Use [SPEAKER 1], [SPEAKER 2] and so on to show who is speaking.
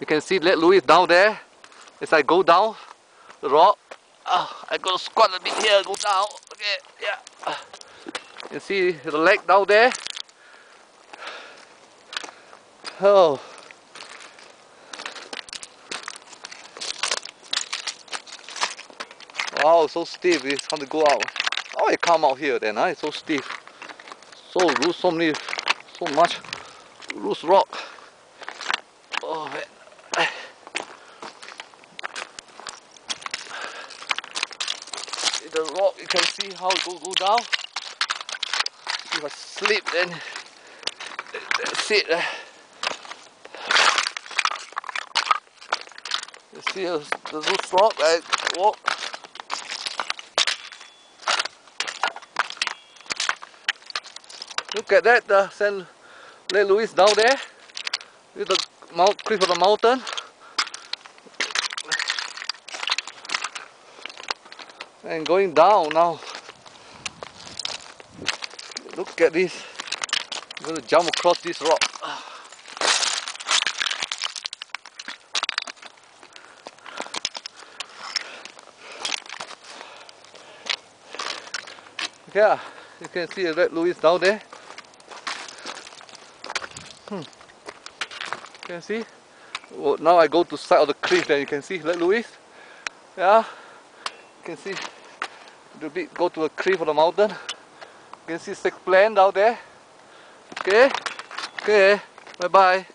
[SPEAKER 1] You can see Lake Louise down there. As I go down the rock, oh, I gotta squat a bit here, go down. Okay, yeah. You see the lake down there. Oh. Wow, so steep. It's hard to go out. Oh, it come out here then. Huh? It's so steep. So loose, so many, so much loose rock. Oh man. The rock, you can see how it go, go down. If I slip, then that's it. Eh? You see uh, the loose rock, eh, I walk. Look at that, uh, the St. Lake Louise down there with the mount, cliff of the mountain. And going down now. Look at this. I'm going to jump across this rock. Yeah, you can see the Lake Louise down there. Hmm. Can see? Well, now I go to side of the cliff then you can see Lake Louise Yeah. You can see the bit go to the cliff of the mountain. You can see six plane out there. Okay. Okay. Bye bye.